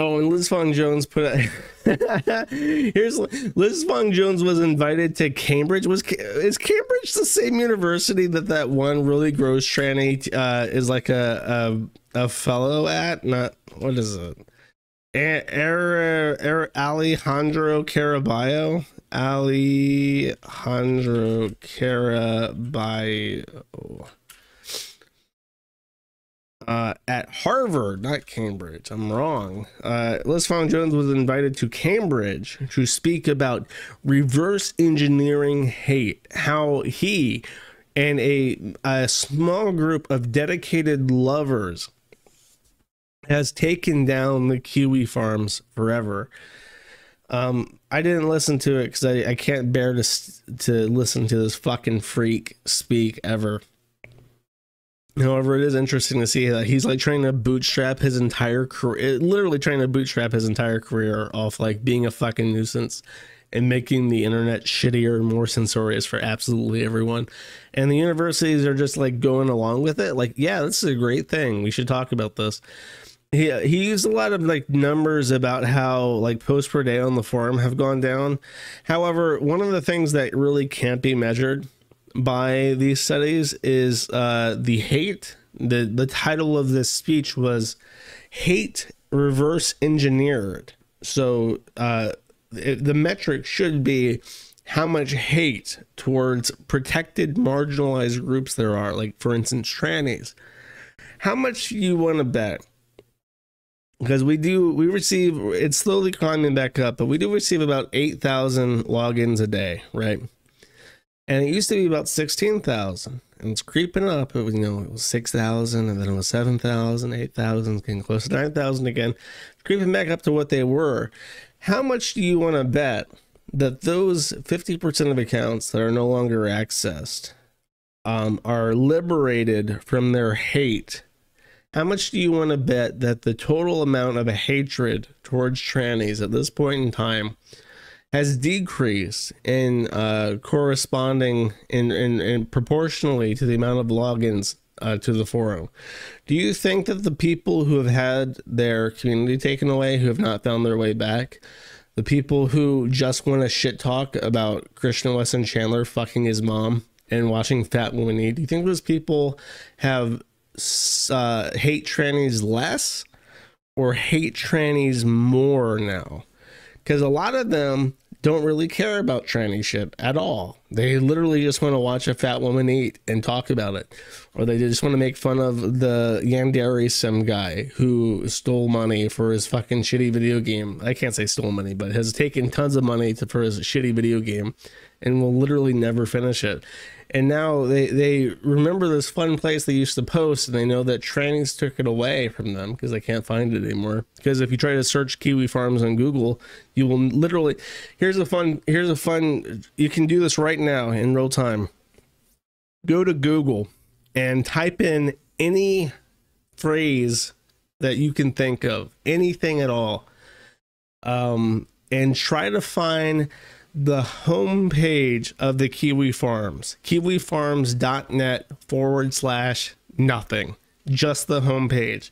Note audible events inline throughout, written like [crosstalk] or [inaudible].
Oh, and Liz Fong Jones put a [laughs] here's Liz Fong Jones was invited to Cambridge. Was is Cambridge the same university that that one really gross tranny uh, is like a, a a fellow at? Not what is it? Er, er, Alejandro Caraballo. Alejandro Caraballo uh, at Harvard, not Cambridge. I'm wrong. Uh, Liz Fong Jones was invited to Cambridge to speak about reverse engineering hate, how he and a, a small group of dedicated lovers has taken down the kiwi farms forever. Um, I didn't listen to it because I, I can't bear to to listen to this fucking freak speak ever. However, it is interesting to see that he's like trying to bootstrap his entire career, eh, literally trying to bootstrap his entire career off like being a fucking nuisance and making the internet shittier and more censorious for absolutely everyone. And the universities are just like going along with it. Like, yeah, this is a great thing. We should talk about this. He, he used a lot of like numbers about how like posts per day on the forum have gone down. However, one of the things that really can't be measured by these studies is uh, the hate. The, the title of this speech was Hate Reverse Engineered. So uh, it, the metric should be how much hate towards protected marginalized groups there are, like for instance, trannies. How much you want to bet? Because we do, we receive, it's slowly climbing back up, but we do receive about 8,000 logins a day, right? And it used to be about 16,000 and it's creeping up. It was, you know, it was 6,000 and then it was 7,000, 8,000, getting close to 9,000 again, creeping back up to what they were. How much do you want to bet that those 50% of accounts that are no longer accessed um, are liberated from their hate? How much do you want to bet that the total amount of hatred towards trannies at this point in time has decreased in uh, corresponding in, in, in, proportionally to the amount of logins uh, to the forum. Do you think that the people who have had their community taken away, who have not found their way back, the people who just want to shit talk about Christian Weston Chandler fucking his mom and watching Fat Woman Eat, do you think those people have uh, hate trannies less or hate trannies more now? Because a lot of them don't really care about trannyship at all. They literally just want to watch a fat woman eat and talk about it, or they just want to make fun of the Yandere Sim guy who stole money for his fucking shitty video game. I can't say stole money, but has taken tons of money to, for his shitty video game, and will literally never finish it. And now they they remember this fun place they used to post and they know that trannies took it away from them because they can't find it anymore. Because if you try to search kiwi farms on google you will literally here's a fun here's a fun you can do this right now in real time. Go to google and type in any phrase that you can think of anything at all um and try to find the homepage of the Kiwi Farms, kiwifarms.net forward slash nothing, just the homepage.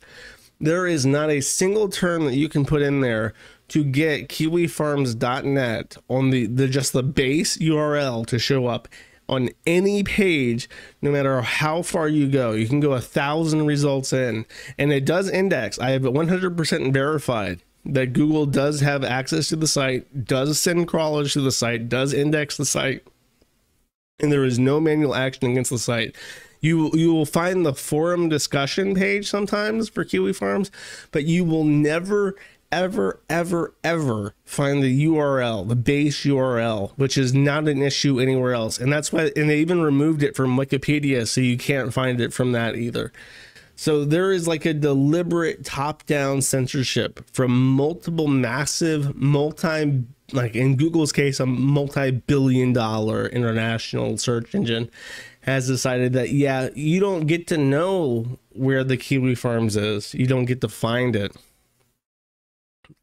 There is not a single term that you can put in there to get kiwifarms.net on the, the just the base URL to show up on any page, no matter how far you go. You can go a thousand results in, and it does index. I have it 100% verified that Google does have access to the site, does send crawlers to the site, does index the site, and there is no manual action against the site. You you will find the forum discussion page sometimes for Kiwi Farms, but you will never ever ever ever find the URL, the base URL, which is not an issue anywhere else. And that's why and they even removed it from Wikipedia so you can't find it from that either. So there is like a deliberate top-down censorship from multiple massive multi like in Google's case a multi-billion dollar international search engine has decided that yeah, you don't get to know where the Kiwi Farms is. You don't get to find it.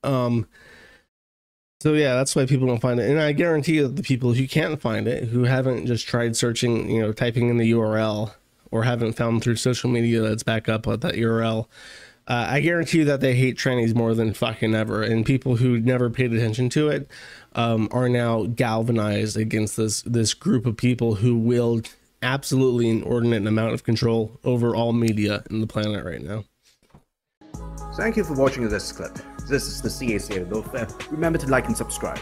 Um so yeah, that's why people don't find it. And I guarantee that the people who can't find it, who haven't just tried searching, you know, typing in the URL or haven't found through social media that's back up at that URL, uh, I guarantee you that they hate trannies more than fucking ever. And people who never paid attention to it um, are now galvanized against this this group of people who wield absolutely inordinate amount of control over all media in the planet right now. Thank you for watching this clip. This is the CAC Remember to like and subscribe.